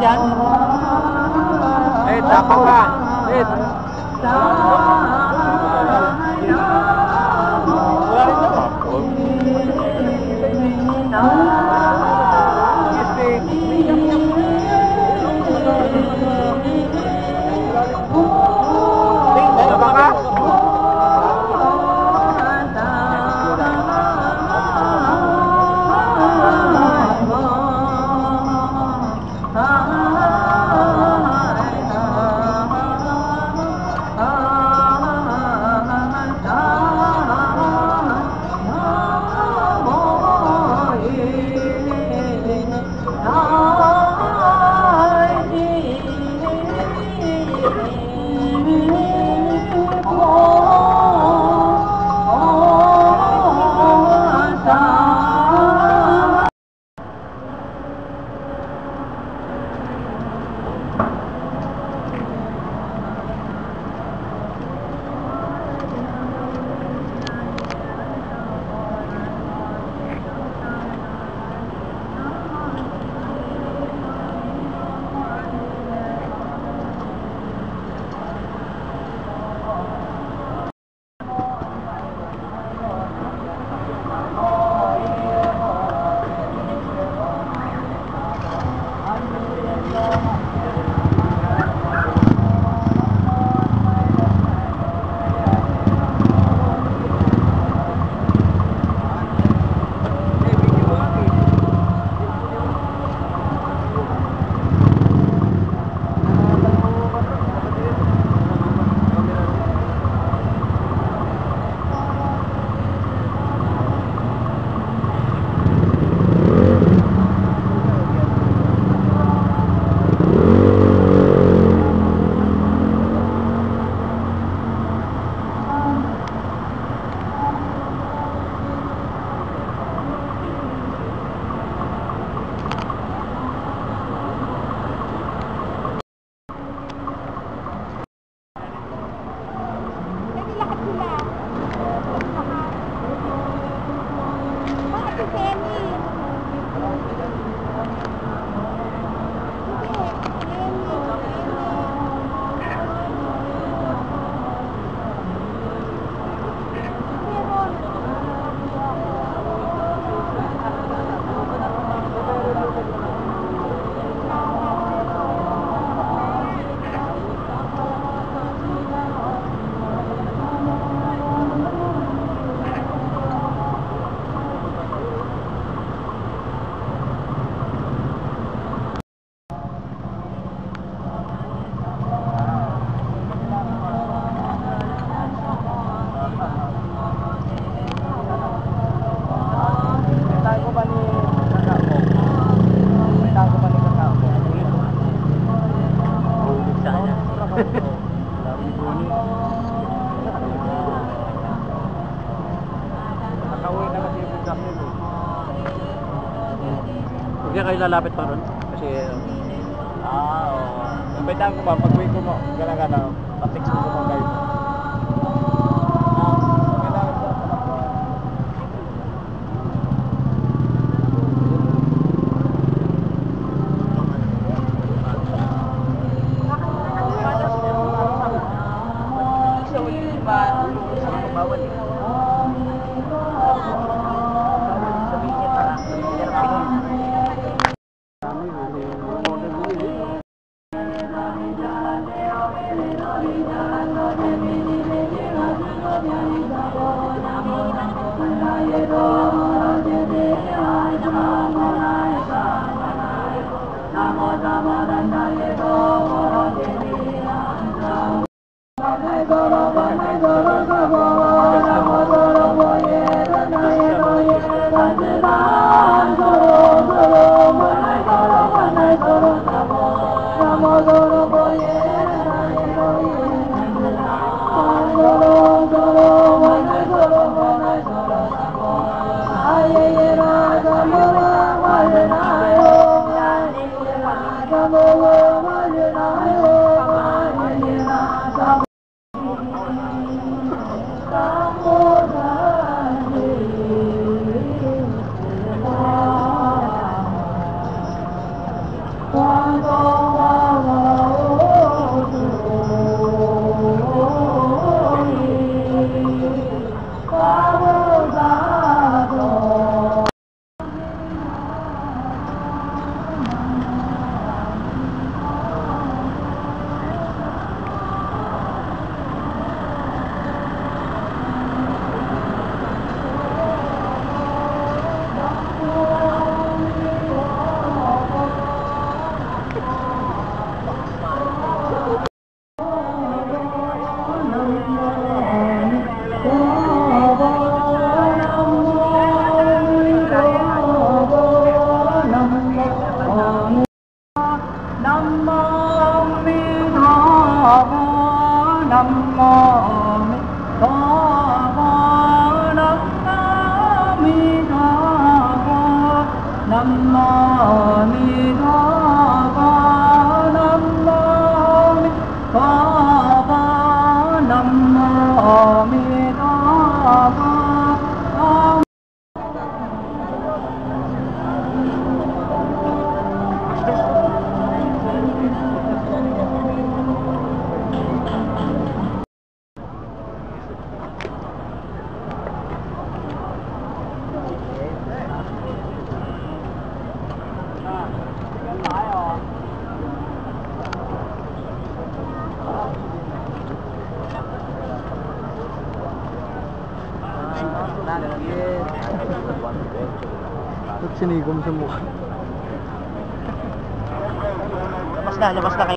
Jangan. Eh, tak apa kan? Eh. Lalapit pa ron. Kasi, Ah, oo. Nabaitan ko ba, pag-uwi ko mo, gano'n gano'n, patik ko mo kayo. nam mô mi tho pho nam mô mi tho pho nam mô mi Ba't sinigom sa mukha? Labas na, labas na kayo.